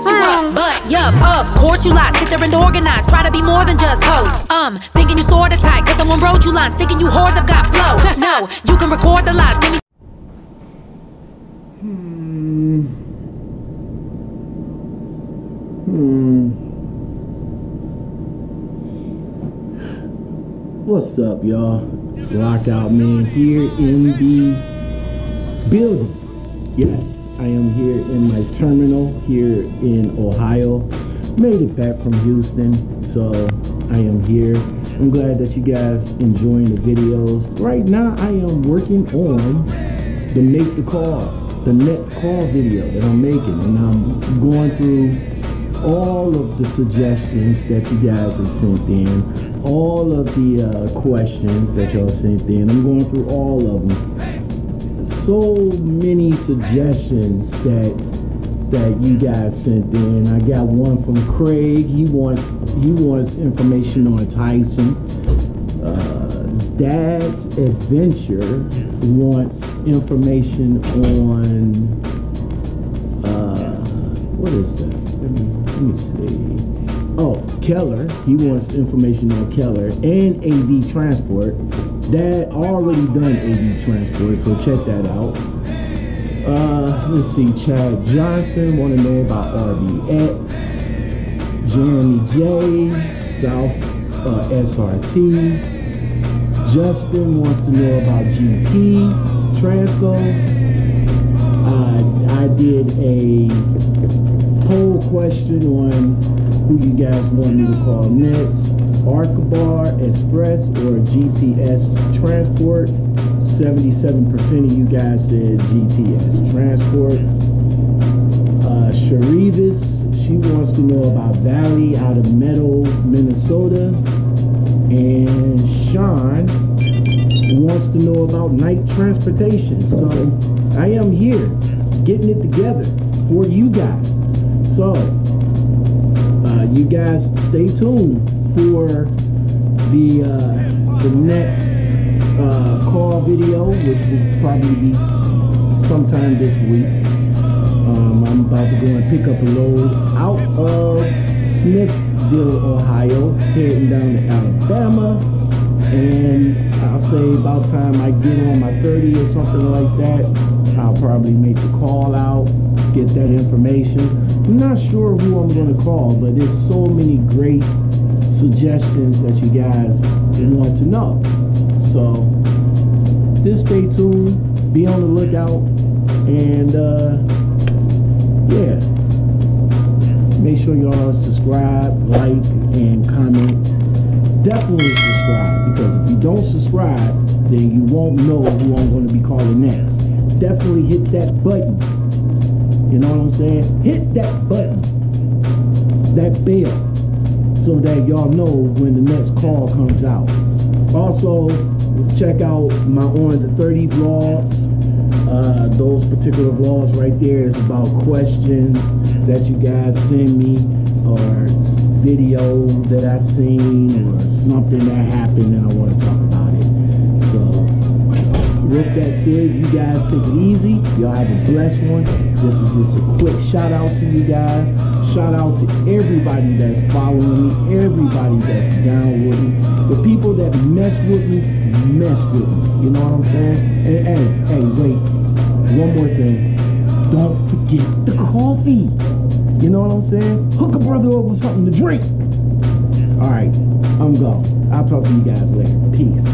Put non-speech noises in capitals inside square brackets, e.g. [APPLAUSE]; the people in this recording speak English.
passed you up. But, yup, of course you lie. Sit there and organize. Try to be more than just hoes. Um, thinking you sorta tight. Cause someone wrote you lines. Thinking you whores have got flow. [LAUGHS] no, you can record the lies. Give me Hmm. Hmm. What's up, y'all? Lockout Man here in the building. Yes, I am here in my terminal here in Ohio. Made it back from Houston, so I am here. I'm glad that you guys enjoying the videos. Right now, I am working on the make the call, the next call video that I'm making, and I'm going through all of the suggestions that you guys have sent in, all of the uh, questions that y'all sent in. I'm going through all of them. So many suggestions that that you guys sent in. I got one from Craig. He wants he wants information on Tyson. Uh, Dad's Adventure wants information on uh, what is that? Let me, let me see. Oh, Keller. He wants information on Keller and AD Transport. Dad already done AD Transport, so check that out. Uh, let's see. Chad Johnson want to know about RBX. Jeremy J. South uh, SRT. Justin wants to know about GP Transco. I I did a poll question on who you guys want me to call next. Arcabar Express or GTS Transport. 77% of you guys said GTS Transport. Uh, Sharivis, she wants to know about Valley out of Meadow, Minnesota. And Sean wants to know about Knight transportation. So I am here getting it together for you guys. So uh, you guys stay tuned for the uh, the next uh, call video, which will probably be sometime this week. Um, I'm about to go and pick up a load out of Smithsville, Ohio, heading down to Alabama. And I'll say about time I get on my 30 or something like that, I'll probably make the call out, get that information. I'm not sure who I'm going to call, but there's so many great suggestions that you guys want to know. So just stay tuned, be on the lookout, and uh, yeah, make sure y'all subscribe, like, and comment. Definitely subscribe because if you don't subscribe, then you won't know who I'm going to be calling next. Definitely hit that button. You know what I'm saying? Hit that button, that bell, so that y'all know when the next call comes out. Also, check out my on the 30 vlogs. Uh, those particular vlogs right there is about questions that you guys send me or video that I've seen or something that happened and I want to talk about it. With that said, you guys take it easy. Y'all have a blessed one. This is just a quick shout out to you guys. Shout out to everybody that's following me, everybody that's down with me. The people that mess with me, mess with me. You know what I'm saying? And hey, hey, wait. One more thing. Don't forget the coffee. You know what I'm saying? Hook a brother up with something to drink. All right, I'm gone. I'll talk to you guys later. Peace.